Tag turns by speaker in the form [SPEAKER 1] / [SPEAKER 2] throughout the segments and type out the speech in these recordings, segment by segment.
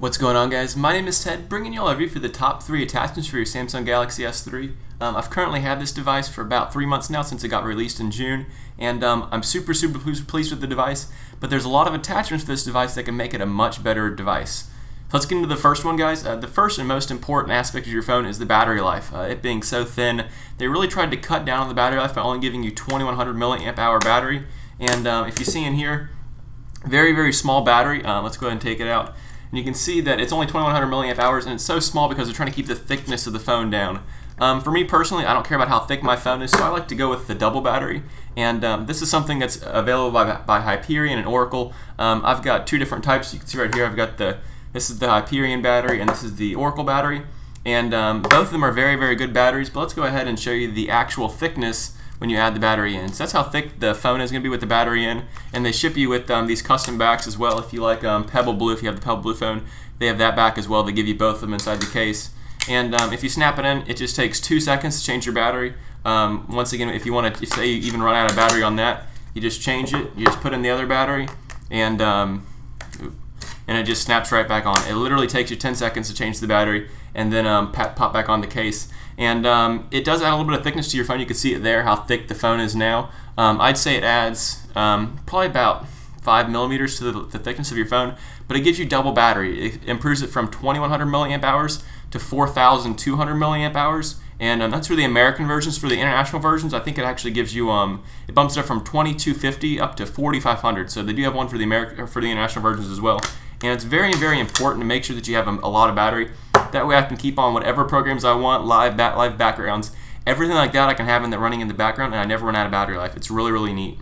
[SPEAKER 1] What's going on guys? My name is Ted, bringing you all a review for the top 3 attachments for your Samsung Galaxy S3. Um, I've currently had this device for about 3 months now since it got released in June, and um, I'm super super pleased with the device, but there's a lot of attachments for this device that can make it a much better device. So let's get into the first one guys. Uh, the first and most important aspect of your phone is the battery life. Uh, it being so thin, they really tried to cut down on the battery life by only giving you 2100 milliamp hour battery, and um, if you see in here, very very small battery, uh, let's go ahead and take it out. And you can see that it's only 2100 milliamp hours and it's so small because they're trying to keep the thickness of the phone down. Um, for me personally, I don't care about how thick my phone is, so I like to go with the double battery. And um, this is something that's available by, by Hyperion and Oracle. Um, I've got two different types. You can see right here, I've got the, this is the Hyperion battery and this is the Oracle battery. And um, both of them are very, very good batteries, but let's go ahead and show you the actual thickness when you add the battery in. So that's how thick the phone is going to be with the battery in. And they ship you with um, these custom backs as well. If you like um, Pebble Blue, if you have the Pebble Blue phone, they have that back as well. They give you both of them inside the case. And um, if you snap it in, it just takes two seconds to change your battery. Um, once again, if you want to, say you even run out of battery on that, you just change it. You just put in the other battery, and um, and it just snaps right back on. It literally takes you 10 seconds to change the battery, and then um, pop back on the case. And um, it does add a little bit of thickness to your phone. You can see it there, how thick the phone is now. Um, I'd say it adds um, probably about 5 millimeters to the, the, thickness of your phone, but it gives you double battery. It improves it from 2100 milliamp hours to 4200 milliamp hours. And um, that's for the American versions. For the international versions, I think it actually gives you, um, it bumps it up from 2250 up to 4500. So they do have one for the American, for the international versions as well. And it's very, very important to make sure that you have a, a lot of battery. That way I can keep on whatever programs I want, live, live backgrounds, everything like that I can have in the running in the background and I never run out of battery life. It's really, really neat.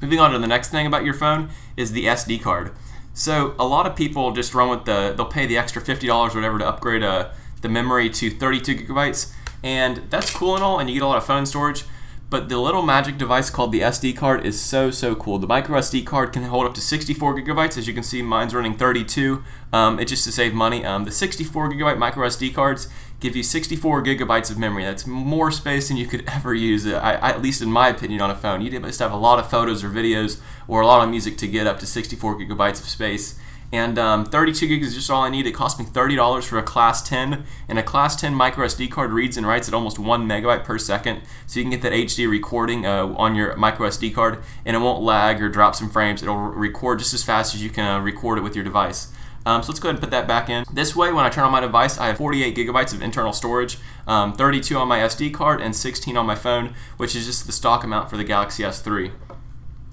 [SPEAKER 1] Moving on to the next thing about your phone is the SD card. So a lot of people just run with the, they'll pay the extra $50 or whatever to upgrade uh, the memory to 32 gigabytes. And that's cool and all, and you get a lot of phone storage. But the little magic device called the SD card is so, so cool. The micro SD card can hold up to 64 gigabytes. As you can see, mine's running 32. Um, it's just to save money. Um, the 64 gigabyte micro SD cards give you 64 gigabytes of memory. That's more space than you could ever use, I, I, at least in my opinion, on a phone. You must have a lot of photos or videos or a lot of music to get up to 64 gigabytes of space. And um, 32 gigs is just all I need. It cost me $30 for a Class 10, and a Class 10 micro SD card reads and writes at almost one megabyte per second, so you can get that HD recording uh, on your micro SD card, and it won't lag or drop some frames. It'll record just as fast as you can uh, record it with your device. Um, so let's go ahead and put that back in. This way, when I turn on my device, I have 48 gigabytes of internal storage, um, 32 on my SD card, and 16 on my phone, which is just the stock amount for the Galaxy S3.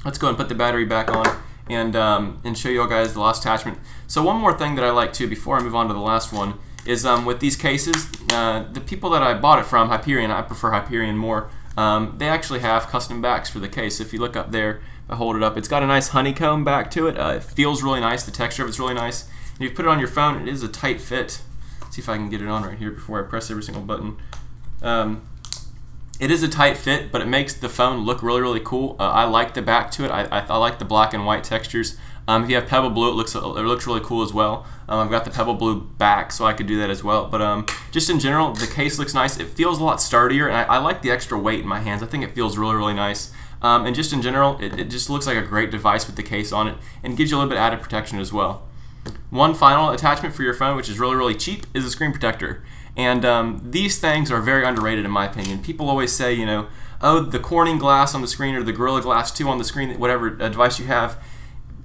[SPEAKER 1] Let's go ahead and put the battery back on and um, and show you all guys the last attachment. So one more thing that I like too before I move on to the last one is um, with these cases, uh, the people that I bought it from, Hyperion, I prefer Hyperion more, um, they actually have custom backs for the case. If you look up there, I hold it up, it's got a nice honeycomb back to it. Uh, it feels really nice, the texture of it's really nice. And you put it on your phone, it is a tight fit. Let's see if I can get it on right here before I press every single button. Um, it is a tight fit, but it makes the phone look really, really cool. Uh, I like the back to it. I, I, I, like the black and white textures. Um, if you have pebble blue, it looks it looks really cool as well. Um, I've got the pebble blue back, so I could do that as well. But um, just in general, the case looks nice. It feels a lot sturdier, and I, I like the extra weight in my hands. I think it feels really, really nice. Um, and just in general, it, it just looks like a great device with the case on it, and gives you a little bit added protection as well. One final attachment for your phone, which is really, really cheap, is a screen protector. And um, these things are very underrated in my opinion. People always say, you know, oh, the Corning glass on the screen or the Gorilla Glass 2 on the screen, whatever device you have,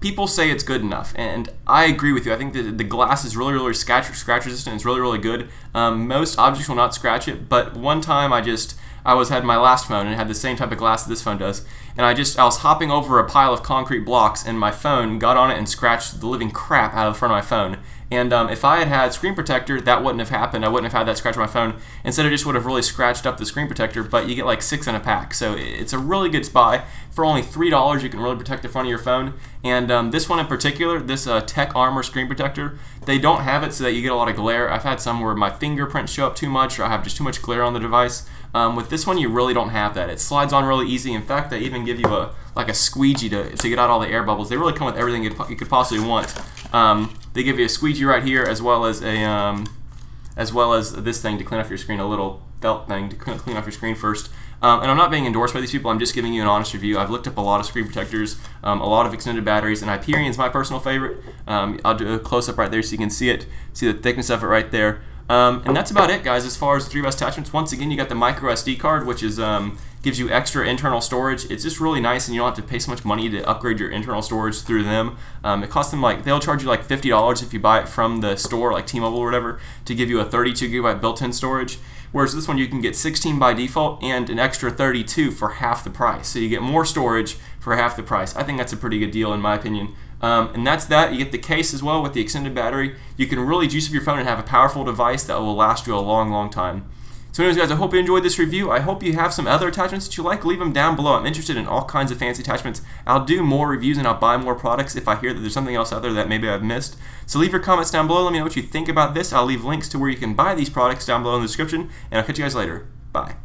[SPEAKER 1] people say it's good enough. And I agree with you. I think that the glass is really, really scratch, scratch resistant. It's really, really good. Um, most objects will not scratch it, but one time I just I was had my last phone and had the same type of glass that this phone does. And I just I was hopping over a pile of concrete blocks and my phone got on it and scratched the living crap out of the front of my phone. And um, if I had had screen protector, that wouldn't have happened. I wouldn't have had that scratch on my phone. Instead, it just would have really scratched up the screen protector. But you get like six in a pack, so it's a really good spy. For only three dollars, you can really protect the front of your phone. And um, this one in particular, this uh, Tech Armor screen protector, they don't have it so that you get a lot of glare. I've had some where my fingerprints show up too much, or I have just too much glare on the device. Um, with this one, you really don't have that. It slides on really easy. In fact, they even give you a like a squeegee to, to get out all the air bubbles. They really come with everything you could possibly want. Um, they give you a squeegee right here, as well as a um, as well as this thing to clean off your screen, a little felt thing to clean off your screen first. Um, and I'm not being endorsed by these people. I'm just giving you an honest review. I've looked up a lot of screen protectors, um, a lot of extended batteries, and Hyperion is my personal favorite. Um, I'll do a close up right there so you can see it, see the thickness of it right there. Um, and that's about it, guys, as far as three bus attachments. Once again, you got the micro SD card, which is um, gives you extra internal storage. It's just really nice, and you don't have to pay so much money to upgrade your internal storage through them. Um, it costs them like they'll charge you like fifty dollars if you buy it from the store, like T-Mobile or whatever, to give you a 32 gigabyte built-in storage. Whereas this one you can get 16 by default and an extra 32 for half the price. So you get more storage for half the price. I think that's a pretty good deal in my opinion. Um, and that's that. You get the case as well with the extended battery. You can really juice up your phone and have a powerful device that will last you a long, long time. So anyways, guys, I hope you enjoyed this review. I hope you have some other attachments that you like. Leave them down below. I'm interested in all kinds of fancy attachments. I'll do more reviews and I'll buy more products if I hear that there's something else out there that maybe I've missed. So leave your comments down below. Let me know what you think about this. I'll leave links to where you can buy these products down below in the description. And I'll catch you guys later. Bye.